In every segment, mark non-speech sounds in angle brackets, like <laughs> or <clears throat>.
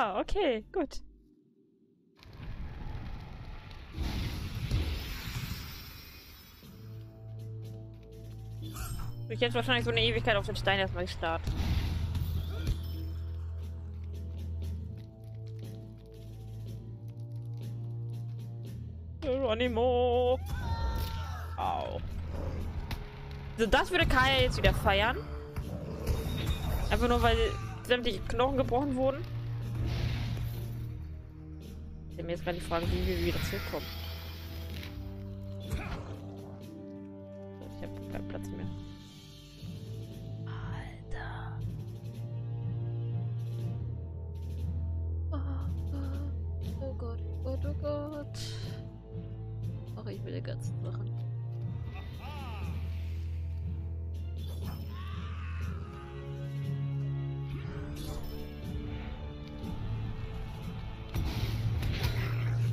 Ja, okay, gut. Ich jetzt wahrscheinlich so eine Ewigkeit auf den Stein erstmal gestarrt. Geronimo. Au. Also das würde Kaya jetzt wieder feiern. Einfach nur, weil sämtliche Knochen gebrochen wurden. Ich habe mir jetzt gerade die Frage, wie wir wieder zurückkommen. Ich habe keinen Platz mehr. Alter. Oh, oh, oh Gott, oh Gott, oh Gott. Ach, ich will die ganzen Sachen.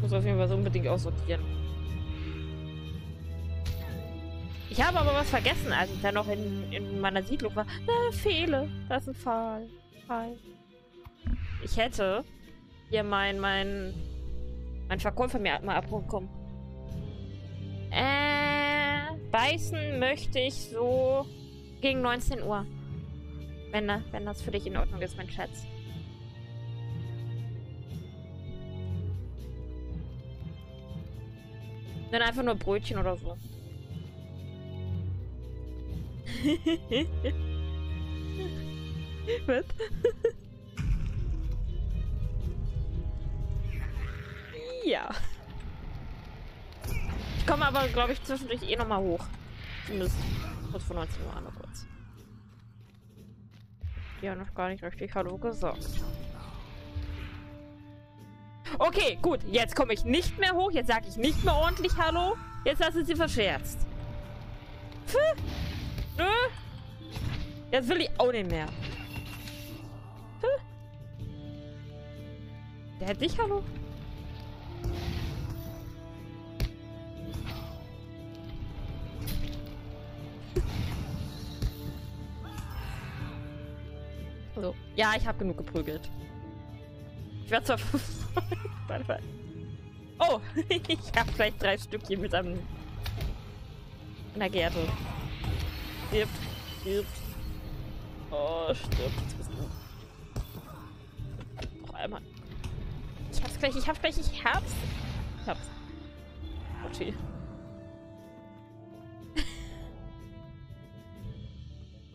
Muss auf jeden Fall so unbedingt aussortieren. Ich habe aber was vergessen, als ich da noch in, in meiner Siedlung war. Na, Fehle. Da ist ein Pfahl. Pfahl. Ich hätte hier mein, mein, mein Verkäufer mir mal abholen kommen. Äh, beißen möchte ich so gegen 19 Uhr. Wenn, wenn das für dich in Ordnung ist, mein Schatz. Dann einfach nur Brötchen oder so. Was? ja. Ich komme aber, glaube ich, zwischendurch eh nochmal hoch. Zumindest kurz vor 19 Uhr einmal kurz. Die haben noch gar nicht richtig Hallo gesagt. Okay, gut. Jetzt komme ich nicht mehr hoch. Jetzt sage ich nicht mehr ordentlich Hallo. Jetzt lassen sie verscherzt. Puh. Nö. Jetzt will ich auch nicht mehr. Puh. Der hat dich Hallo. So. Ja, ich habe genug geprügelt. Ich werde zwar... <laughs> Oh, <laughs> ich habe gleich drei Stückchen mit einem... In der Gerte. Stirbt, stirbt. Oh, stirbt. Noch einmal. Ich hab's gleich, ich hab's gleich, ich hab's. Ich hab's. Okay.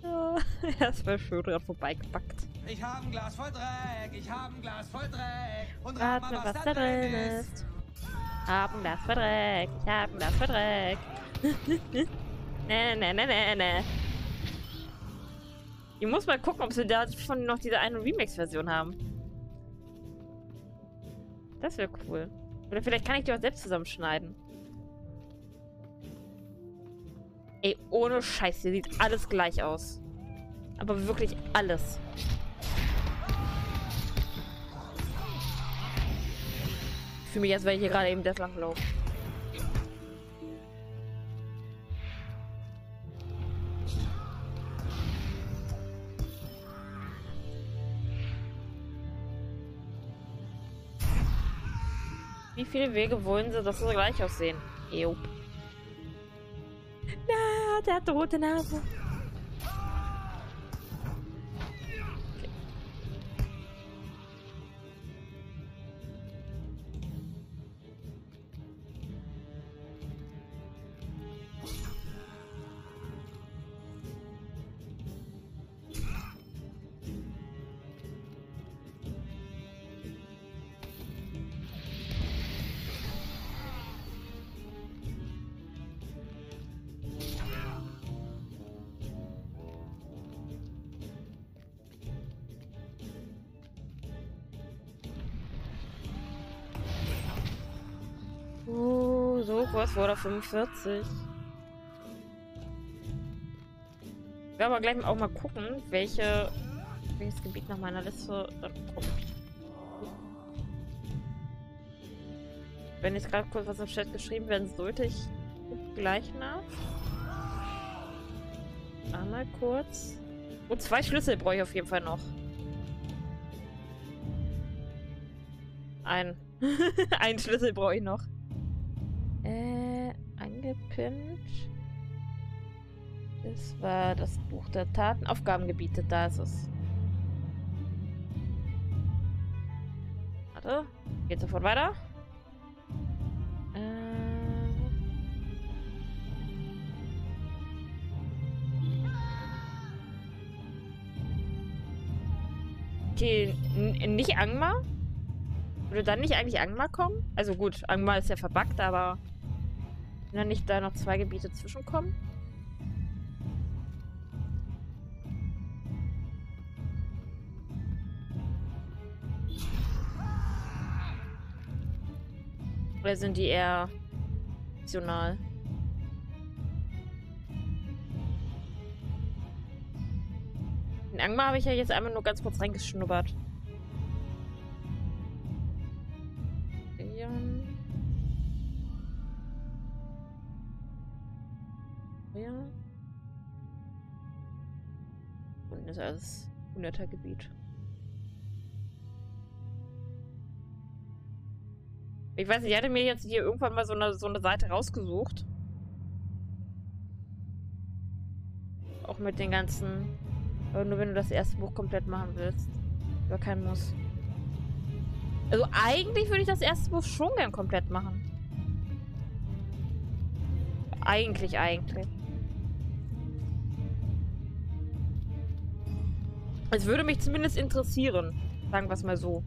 <laughs> Erstmal schön dran vorbeigepackt. Ich habe ein Glas voll Dreck, ich habe ein Glas voll Dreck. Und rat mal, was, was da drin ist. ist. Hab ein Glas voll Dreck, ich hab ein Glas voll Dreck. <laughs> ne, ne, ne, ne, ne. Ich muss mal gucken, ob sie da schon noch diese eine Remix-Version haben. Das wäre cool. Oder vielleicht kann ich die auch selbst zusammenschneiden. Ey, ohne Scheiß, hier sieht alles gleich aus. Aber wirklich alles. Fühle mich, als wäre ich hier gerade eben das langlaufen. Wie viele Wege wollen sie, dass sie gleich aussehen? Jupp. Na, der hat rote Nase. So kurz vor der 45. Ich werde aber gleich auch mal gucken, welche, welches Gebiet nach meiner Liste kommt. Wenn jetzt gerade kurz was im Chat geschrieben werden sollte, ich gleich nach. Einmal kurz. Und zwei Schlüssel brauche ich auf jeden Fall noch. Ein. <laughs> Ein Schlüssel brauche ich noch. Angepinnt. Das war das Buch der Taten. Aufgabengebiete, da ist es. Warte. Geht sofort weiter. Ähm. Okay, nicht Angmar? Würde dann nicht eigentlich Angmar kommen? Also gut, Angmar ist ja verbuggt, aber... Wenn dann nicht da noch zwei Gebiete zwischenkommen? Oder sind die eher optional? In Angmar habe ich ja jetzt einmal nur ganz kurz reingeschnuppert. Alles 100er Gebiet. Ich weiß nicht, ich hatte mir jetzt hier irgendwann mal so eine, so eine Seite rausgesucht. Auch mit den ganzen... Aber nur wenn du das erste Buch komplett machen willst. Aber kein Muss. Also eigentlich würde ich das erste Buch schon gern komplett machen. Eigentlich, eigentlich. Es würde mich zumindest interessieren. Sagen wir es mal so.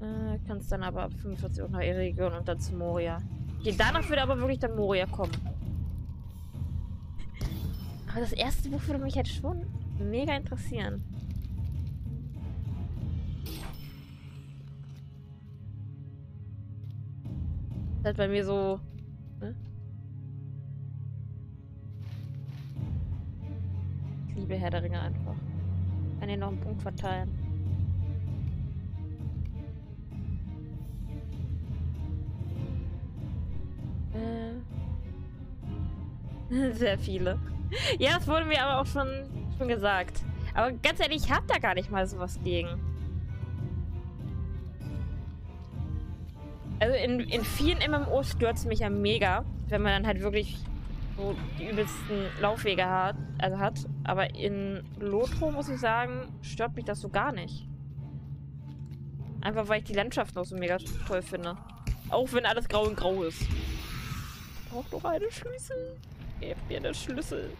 Äh, kannst dann aber ab 45 Uhr nach Eregion und dann zu Moria. Okay, danach würde aber wirklich dann Moria kommen. Aber das erste Buch würde mich halt schon mega interessieren. Das ist halt bei mir so... Ne? Liebe Herr der Ringe einfach. Kann ihr noch einen Punkt verteilen. Äh. <laughs> Sehr viele. Ja, das wurde mir aber auch schon, schon gesagt. Aber ganz ehrlich, ich hab da gar nicht mal sowas gegen. Also in, in vielen MMOs stört es mich ja mega, wenn man dann halt wirklich so die übelsten Laufwege hat, also hat. Aber in Lotro, muss ich sagen, stört mich das so gar nicht. Einfach weil ich die Landschaft noch so mega toll finde. Auch wenn alles grau und grau ist. Ich brauch noch einen Schlüssel. Gebt mir den Schlüssel.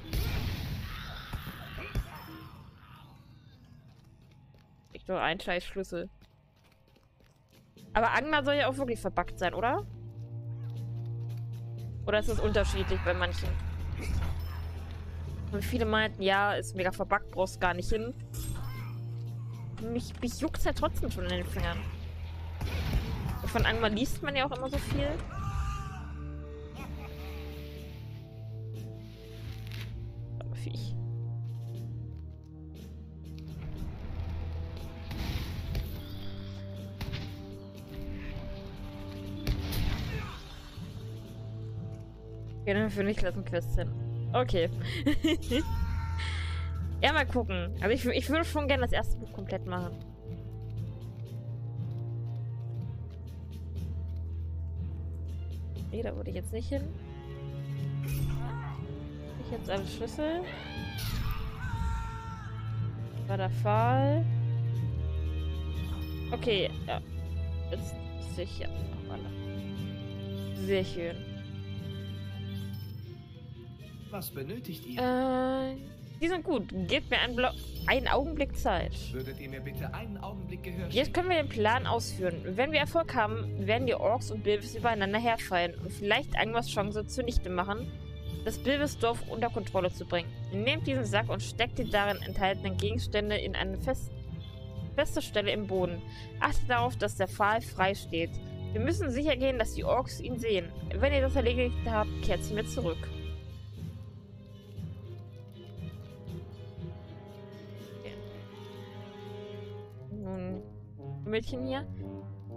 Ich nur einen scheiß Schlüssel. Aber Angmar soll ja auch wirklich verbuggt sein, oder? Oder ist es unterschiedlich bei manchen? Und viele meinten, ja, ist mega verbuggt, brauchst gar nicht hin. Mich, mich juckt halt trotzdem schon in den Fingern. Von Angmar liest man ja auch immer so viel. Aber Viech. Dann für Niklas ein Quest hin. Okay. <laughs> ja, mal gucken. Also ich, ich würde schon gerne das erste Buch komplett machen. Nee, da würde ich jetzt nicht hin. Ich jetzt alle Schlüssel. War der Fall. Okay, ja. Jetzt sicher. Sehr schön. Was benötigt ihr? Äh, die sind gut. Gebt mir einen, Blau einen Augenblick Zeit. Würdet ihr mir bitte einen Augenblick Gehör Jetzt können wir den Plan ausführen. Wenn wir Erfolg haben, werden die Orks und Bilvis übereinander herfallen und vielleicht Angmars Chance zunichte machen, das Bilvis-Dorf unter Kontrolle zu bringen. Nehmt diesen Sack und steckt die darin enthaltenen Gegenstände in eine fest feste Stelle im Boden. Achtet darauf, dass der Pfahl frei steht. Wir müssen sicher gehen, dass die Orks ihn sehen. Wenn ihr das erledigt habt, kehrt zu mir zurück. Mädchen hier.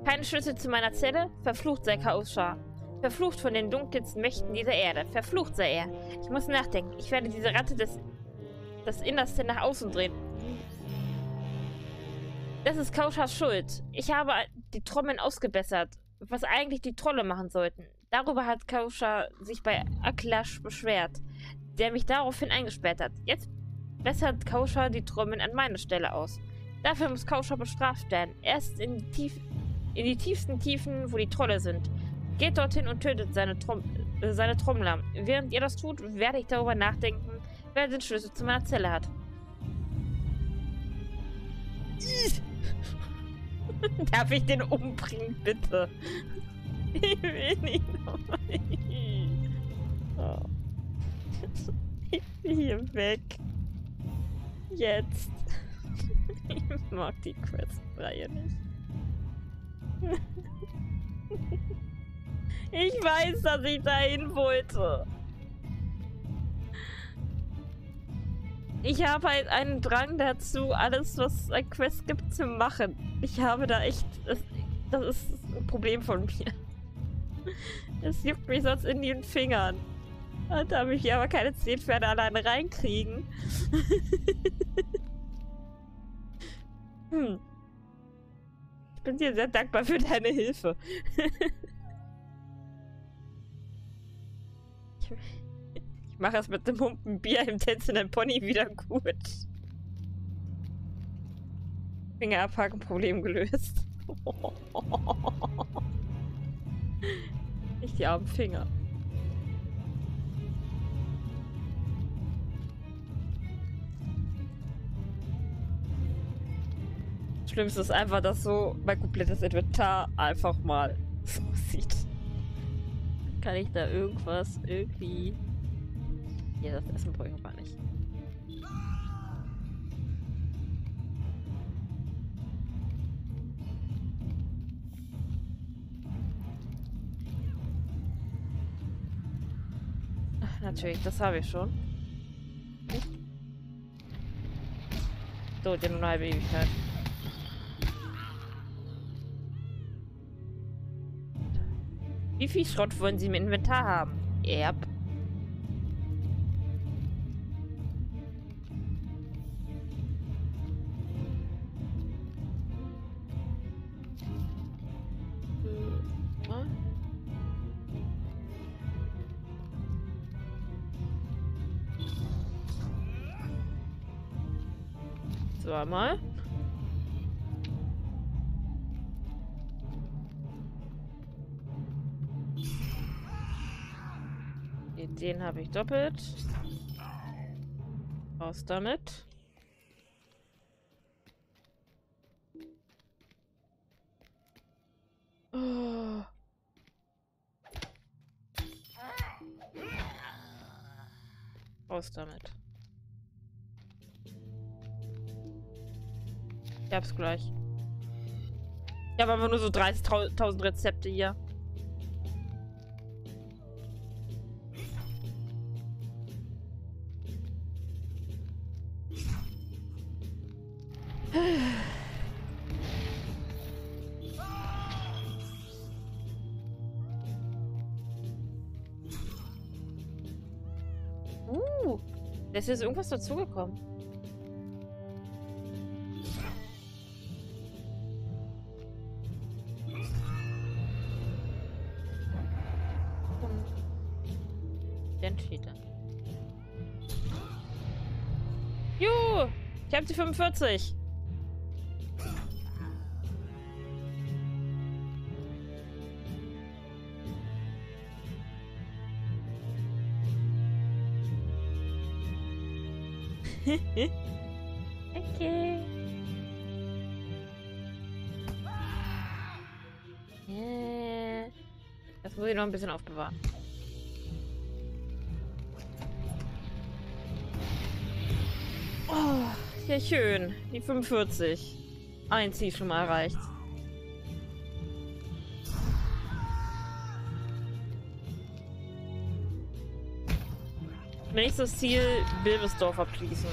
Keine Schlüssel zu meiner Zelle? Verflucht sei Kauschar. Verflucht von den dunkelsten Mächten dieser Erde. Verflucht sei er. Ich muss nachdenken. Ich werde diese Ratte des, das Innerste nach außen drehen. Das ist Kauschas Schuld. Ich habe die Trommeln ausgebessert, was eigentlich die Trolle machen sollten. Darüber hat Kauscha sich bei Aklash beschwert, der mich daraufhin eingesperrt hat. Jetzt bessert Kauscha die Trommeln an meiner Stelle aus. Dafür muss Kauscha bestraft werden. Erst in die, Tief in die tiefsten Tiefen, wo die Trolle sind. Geht dorthin und tötet seine, Trom äh, seine Trommler. Während ihr das tut, werde ich darüber nachdenken, wer den Schlüssel zu meiner Zelle hat. <laughs> Darf ich den umbringen, bitte? Ich will nicht nochmal. Oh. Ich will hier weg. Jetzt. Ich mag die Quest-Reihe nicht. Ich weiß, dass ich dahin wollte. Ich habe halt einen Drang dazu, alles, was ein Quest gibt, zu machen. Ich habe da echt... Das, ist ein Problem von mir. Es juckt mich sonst in den Fingern. Und da ich aber keine zehn Pferde alleine reinkriegen. <laughs> hm. Ich bin dir sehr dankbar für deine Hilfe. ich, ich mache es mit dem Humpen Bier im tänzenden Pony wieder gut. Finger abhaken, Problem gelöst. <laughs> Nicht die armen Finger. Schlimmste ist einfach, dass so mein komplettes Inventar einfach mal so sieht. Kann ich da irgendwas irgendwie... Ja, das Essen brauche ich aber nicht. Natürlich, das habe ich schon. So, die eine halbe Ewigkeit. Wie viel Schrott wollen Sie im Inventar haben? Erb. Zweimal. Den habe ich doppelt. Raus damit. Oh. Raus damit. Ich hab's gleich. Ich habe aber nur so 30.000 Rezepte hier. Da ist jetzt irgendwas dazugekommen. Identitäter. Juhu! Ich habe die 45. okay. Das muss ich noch ein bisschen aufbewahren. Oh, ja schön. Die 45. Ein Ziel schon mal erreicht. Nächstes Ziel, Wilbesdorf abschließen.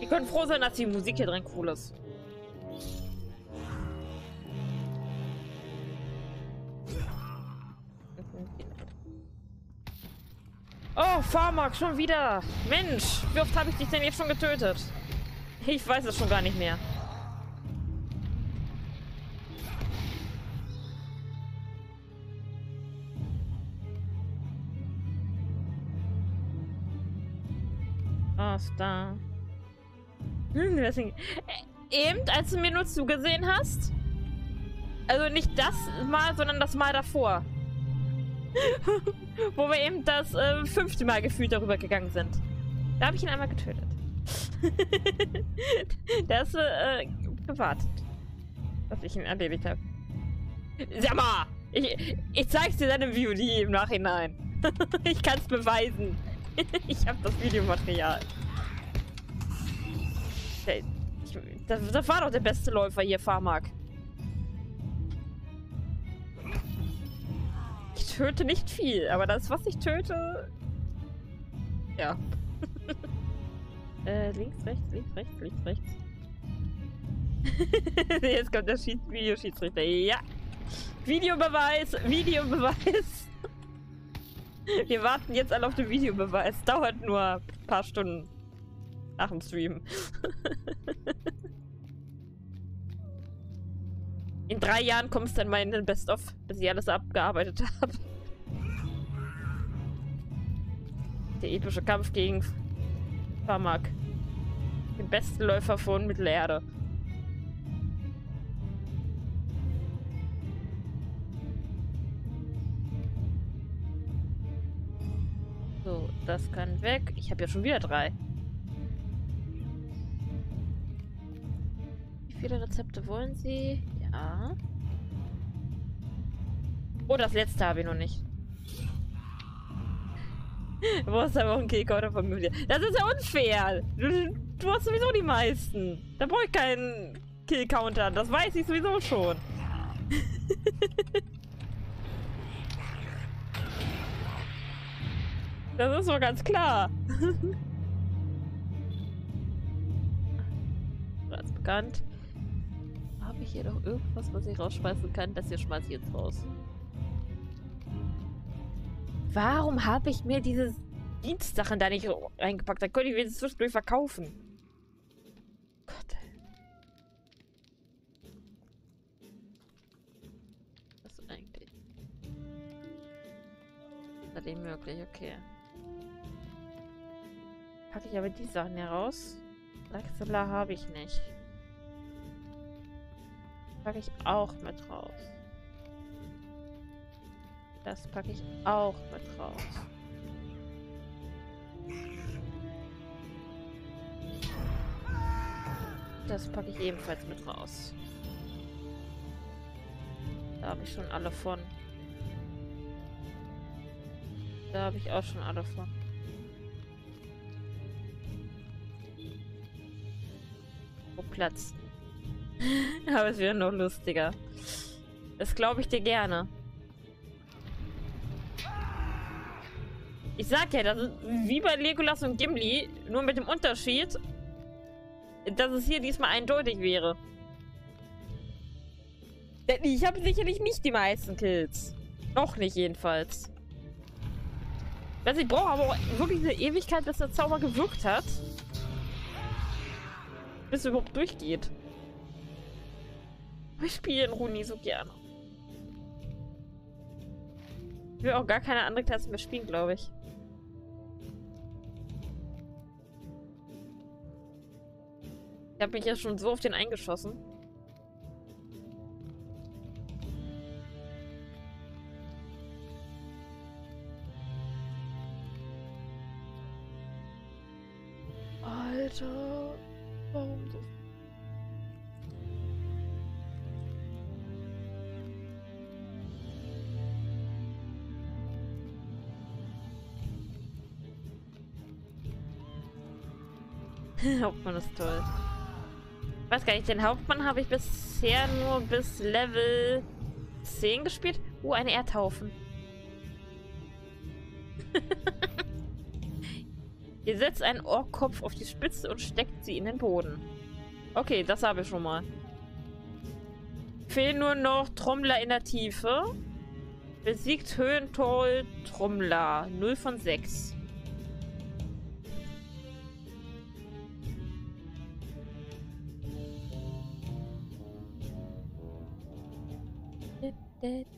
Wir können froh sein, dass die Musik hier drin cool ist. Farmak, schon wieder. Mensch, wie oft habe ich dich denn jetzt schon getötet? Ich weiß es schon gar nicht mehr. Was da? Hm, eben, als du mir nur zugesehen hast? Also nicht das Mal, sondern das Mal davor. <laughs> Wo wir eben das äh, fünfte Mal gefühlt darüber gegangen sind. Da habe ich ihn einmal getötet. <laughs> Der ist äh, gewartet, dass ich ihn erledigt habe. Sag mal! Ich, ich zeig's dir dann im VOD im Nachhinein. <laughs> ich kann's beweisen. ich habe das Videomaterial. Das, das, war doch der beste Läufer hier, Farmark. Ich töte nicht viel, aber das, was ich töte... Ja. <laughs> äh, links, rechts, links, rechts, links, rechts. <laughs> Jetzt kommt der Schied Videoschiedsrichter. Ja. Videobeweis, Videobeweis. <laughs> Wir warten jetzt alle auf den Videobeweis. Dauert nur ein paar Stunden nach dem Stream. In drei Jahren kommst du dann mal in den Best-of, bis ich alles abgearbeitet <laughs> habe. Der epische Kampf gegen Famak. Den besten Läufer von Mittelerde. So, das kann weg. Ich habe ja schon wieder drei. Wie viele Rezepte wollen Sie? Oh, das letzte habe ich noch nicht. <laughs> Du brauchst aber auch einen Killcounter von mir. Das ist ja unfair. Du, du hast sowieso die meisten. Da brauche ich keinen Killcounter. Das weiß ich sowieso schon. <laughs> das ist doch ganz klar. <laughs> Ganz bekannt ich hier noch irgendwas, was ich rausschmeißen kann? Das hier schmeiße ich jetzt raus. Warum habe ich mir diese Dienstsachen da nicht reingepackt? Dann könnte ich wenigstens zwischendurch verkaufen. Gott. Was eigentlich? Ist das möglich? Okay. Packe ich aber die Sachen hier raus. Axela habe ich nicht packe ich auch mit raus. Das packe ich auch mit raus. Das packe ich ebenfalls mit raus. Da habe ich schon alle von. Da habe ich auch schon alle von. Wo platzt <laughs> Aber es wäre noch lustiger. Das glaube ich dir gerne. Ich sag ja, das ist wie bei Legolas und Gimli, nur mit dem Unterschied, dass es hier diesmal eindeutig wäre. Denn ich habe sicherlich nicht die meisten Kills. Noch nicht jedenfalls. Also ich brauche aber wirklich eine Ewigkeit, bis der Zauber gewirkt hat. Bis er überhaupt durchgeht. Wir spielen Runi so gerne. Ich will auch gar keine andere Klasse mehr spielen, glaube ich. Ich habe mich ja schon so auf den eingeschossen. Hauptmann ist toll. Ich weiß gar nicht, den Hauptmann habe ich bisher nur bis Level 10 gespielt. Uh, ein Erdhaufen. <laughs> Ihr setzt einen Ohrkopf auf die Spitze und steckt sie in den Boden. Okay, das habe ich schon mal. Fehlen nur noch Trommler in der Tiefe. Besiegt Höhentoll Trommler. 0 von 6. did.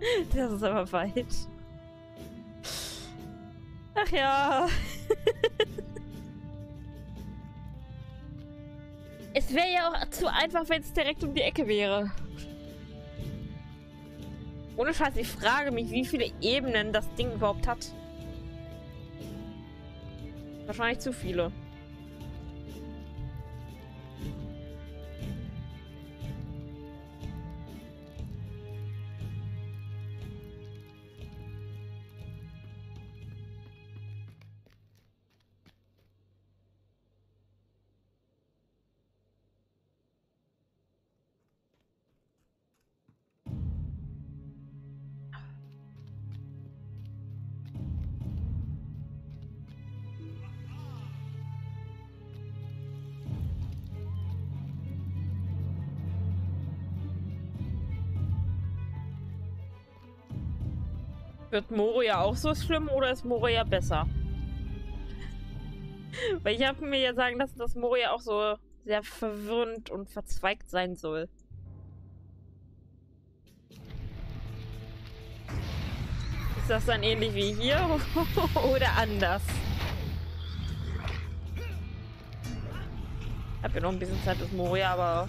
<laughs> das ist aber weit. Ach ja. <laughs> es wäre ja auch zu einfach, wenn es direkt um die Ecke wäre. Ohne Scheiß, ich frage mich, wie viele Ebenen das Ding überhaupt hat. Wahrscheinlich zu viele. Wird Moria auch so schlimm oder ist Moria besser? <laughs> Weil ich habe mir ja sagen lassen, dass Moria auch so sehr verwirrend und verzweigt sein soll. Ist das dann ähnlich wie hier <laughs> oder anders? Ich habe ja noch ein bisschen Zeit bis Moria, aber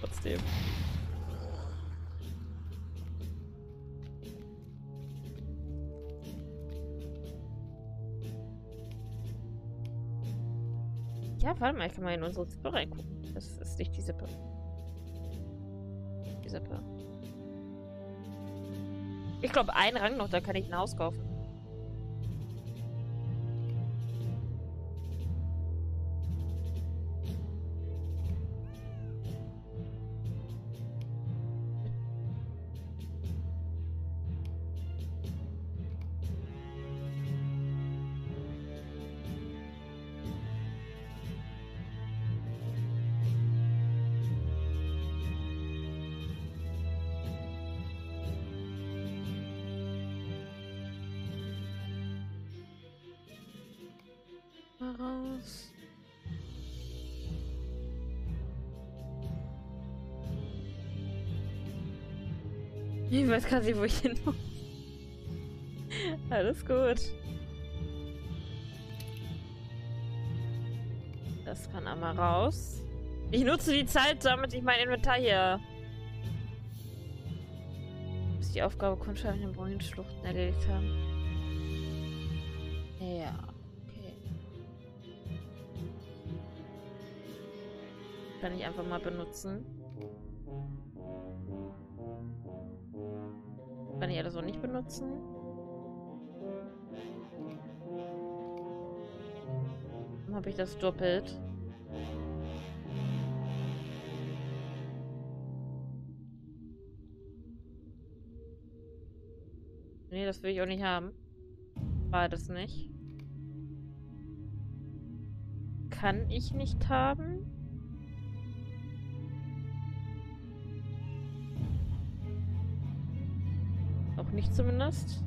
trotzdem. Ja, warte mal, ich kann mal in unsere Sippe reingucken. Das ist nicht die Sippe. Die Sippe. Ich glaube, einen Rang noch, da kann ich ein Haus kaufen. Ich weiß gar nicht, wo ich hin muss. Alles gut. Das kann einmal raus. Ich nutze die Zeit, damit ich mein Inventar hier... Bis die Aufgabe Kundschaften in den Brunnenschluchten erledigt haben. Ja. kann ich einfach mal benutzen. Kann ich alles auch nicht benutzen? Warum habe ich das doppelt? Nee, das will ich auch nicht haben. Beides nicht. Kann ich nicht haben? Nicht zumindest.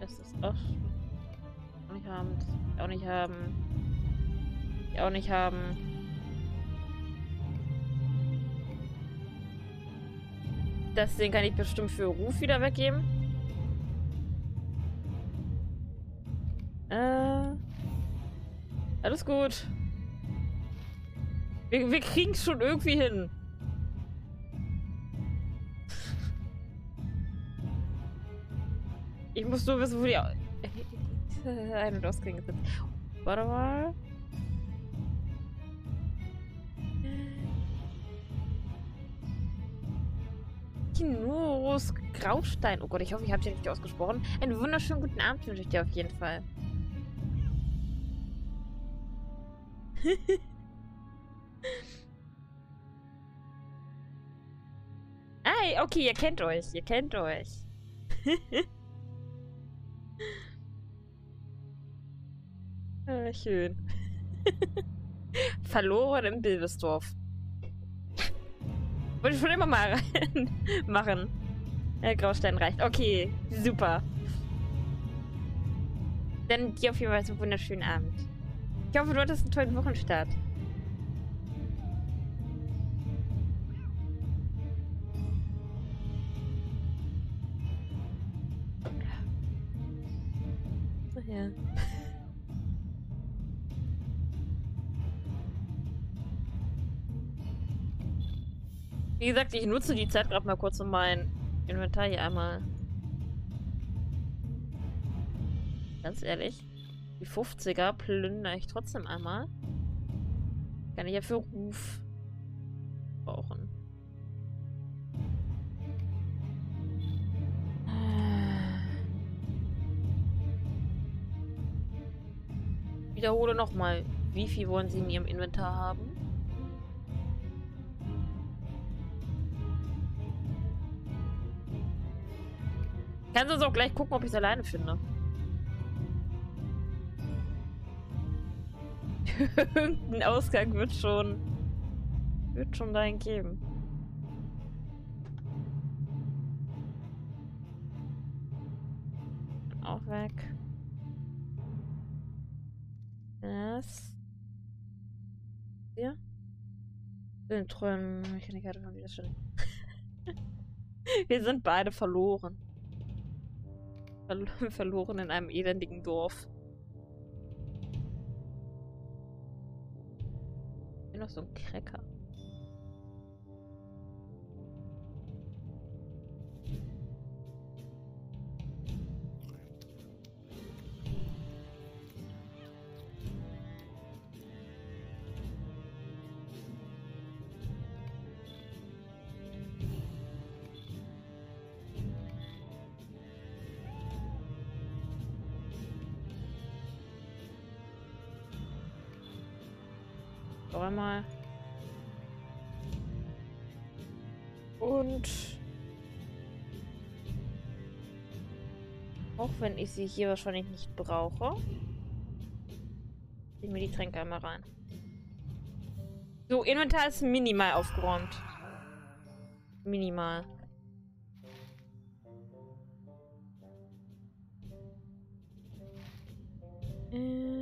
Das ist auch, nicht haben. Auch nicht haben. Auch nicht haben. Das Ding kann ich bestimmt für Ruf wieder weggeben. Äh. Alles gut. Wir, wir kriegen es schon irgendwie hin. Ich muss nur wissen, wo die Ein- und Ausgänge sind. Warte mal. Kinurus Graustein. Oh Gott, ich hoffe, ich habe sie richtig ausgesprochen. Einen wunderschönen guten Abend wünsche ich dir auf jeden Fall. <laughs> Hey, okay, ihr kennt euch. Ihr kennt euch. <laughs> schön. Verloren im Bilbesdorf. Wollte ich schon immer mal <laughs> machen. Äh, Graustein reicht. Okay, super. Dann dir auf jeden Fall einen wunderschönen Abend. Ich hoffe, du hattest einen tollen Wochenstart. Wie gesagt, ich nutze die Zeit gerade mal kurz, um mein Inventar hier einmal. Ganz ehrlich, die 50er plündere ich trotzdem einmal. Kann ich ja für Ruf brauchen. Wiederhole nochmal. Wie viel wollen Sie in Ihrem Inventar haben? Kannst du uns auch gleich gucken, ob ich es alleine finde. <laughs> Irgendein Ausgang wird schon. Wird schon dahin geben. Auch weg. Das. Hier? Den Träumen. Mechaniker von wieder schon. <laughs> Wir sind beide verloren. Verlo <laughs> verloren in einem elendigen Dorf. Hier noch so ein Cracker. Auch wenn ich sie hier wahrscheinlich nicht brauche, ziehen wir die Tränke einmal rein. So, Inventar ist minimal aufgeräumt. Minimal. Äh.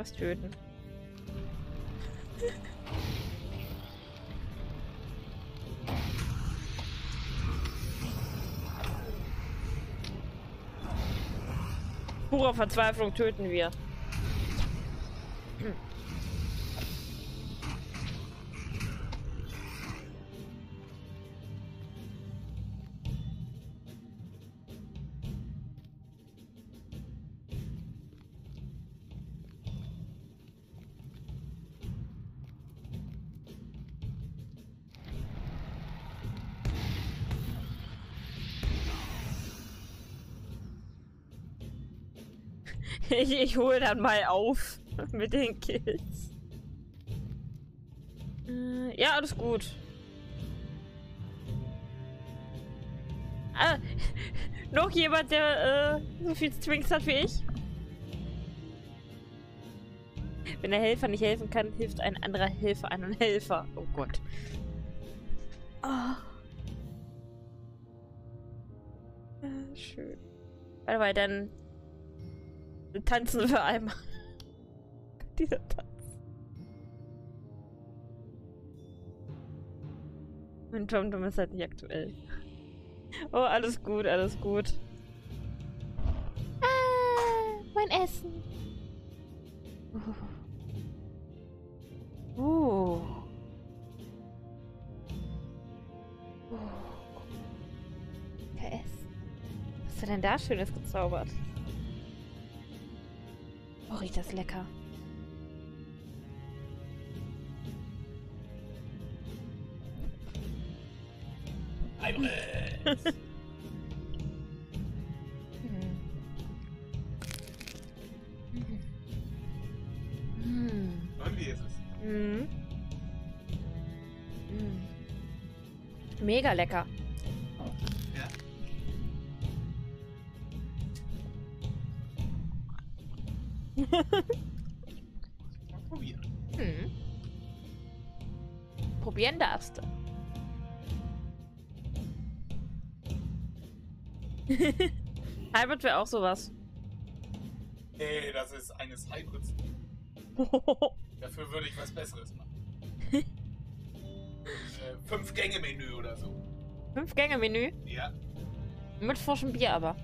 Was töten. Purer Verzweiflung töten wir. Ich, ich hole dann mal auf <laughs> mit den Kills. Äh, ja, alles gut. Ah, <laughs> noch jemand, der äh, so viel Twinks hat wie ich? Wenn der Helfer nicht helfen kann, hilft ein anderer Helfer einem Helfer. Oh Gott. Ah, schön. Warte mal, dann tanzen für einmal. <laughs> Dieser Tanz. Mein Tom-Tom ist halt nicht aktuell. Oh, alles gut, alles gut. Ah, mein Essen. Uh. uh. Uh. Essen. Was hast du denn da Schönes gezaubert? Oh, riecht das lecker. Eiweiß. Hm. Hm. Und wie ist es? Hm. Hm. Mega lecker. <laughs> Hybrid wäre auch sowas. Nee, das ist eines Hybrids. <laughs> Dafür würde ich was Besseres machen. äh, Fünf-Gänge-Menü oder so. Fünf-Gänge-Menü. Ja. Mit frischem Bier aber.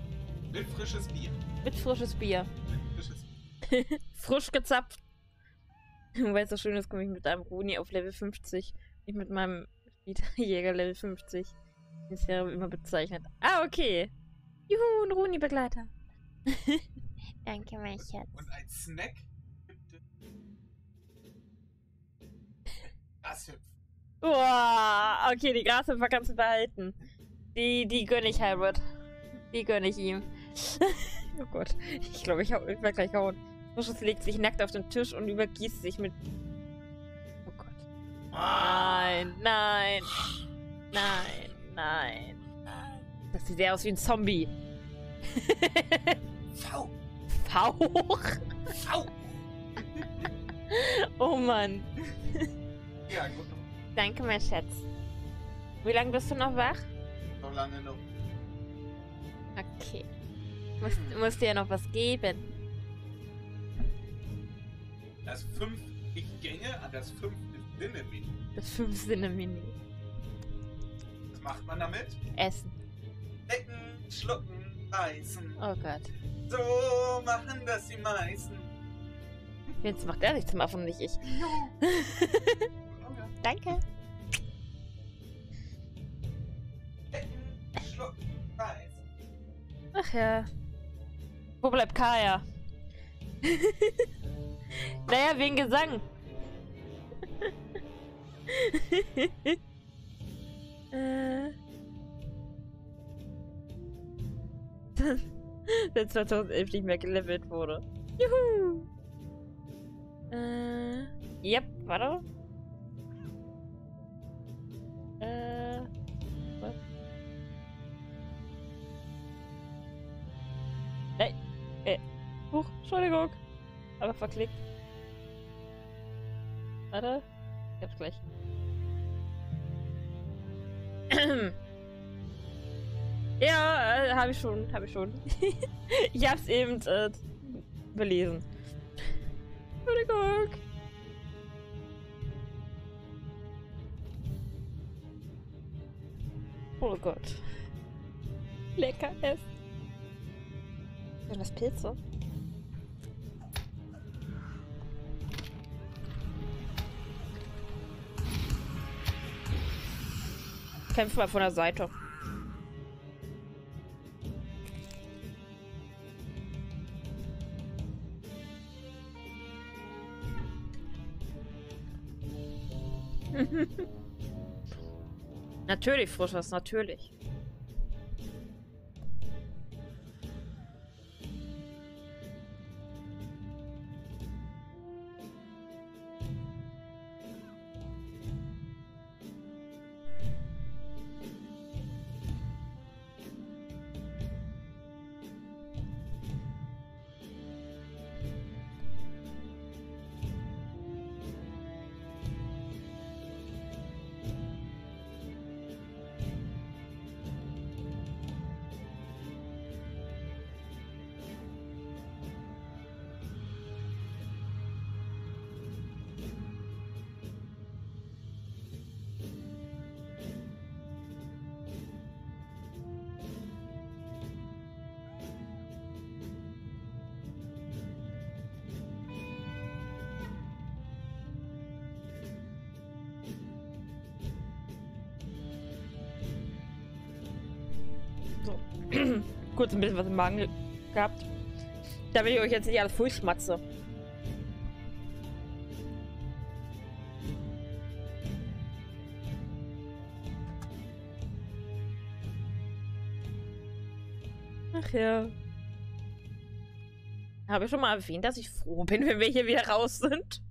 Mit frisches Bier. Mit frisches Bier. Mit frisches Bier. <laughs> Frisch gezapft. Weil es so schön ist, komme ich mit einem Runi auf Level 50. Nicht mit meinem Jäger Level 50. Ist ja immer bezeichnet. Ah, okay. Juhu, ein Runi-Begleiter. <laughs> Danke, mein Schatz. Und als Snack gibt es. Grashüpf. Uah, okay, die Grashüpfer kannst du behalten. Die, die gönne ich Hybrid. Die gönne ich ihm. <laughs> oh Gott. Ich glaube, ich, hau- ich werde gleich hauen. Frisches legt sich nackt auf den Tisch und übergießt sich mit. Oh Gott. Nein, nein. Nein, nein. Das sieht sehr aus wie ein Zombie. <laughs> V. Fauch. V. <laughs> Oh Mann. Ja, gut. Danke, mein Schatz. Wie lange bist du noch wach? Noch lange noch. Okay. Musst, musst dir ja noch was geben. Das fünf Gänge an das fünfte Sinne-Menü. Das Fünf-Sinne-Menü. Was macht man damit? Essen. Lecken, schlucken, beißen. Oh Gott. So machen das die meisten. Jetzt macht er sich zum Affen, nicht ich. <laughs> Danke. Lecken, schlucken, beißen. Ach ja. Wo bleibt Kaya? <laughs> naja, wegen Gesang. <laughs> äh. <laughs> Seit 2011 nicht mehr gelevelt wurde. Juhu! Äh. Yep, warte. Äh. Was? Nein. Äh. Huch, Entschuldigung. Aber verklickt. Warte. Ich hab's gleich. <clears throat> ja, äh, habe ich schon, habe ich schon. <laughs> ich hab's eben äh, belesen. Entschuldigung. Oh Gott. Lecker essen. Sind das Pilze? Kämpf mal von der Seite. Natürlich, Frisches, natürlich. Kurz ein bisschen was im Magen gehabt. Damit ich euch jetzt nicht alles voll schmatze. Ach ja. Habe ich schon mal erwähnt, dass ich froh bin, wenn wir hier wieder raus sind?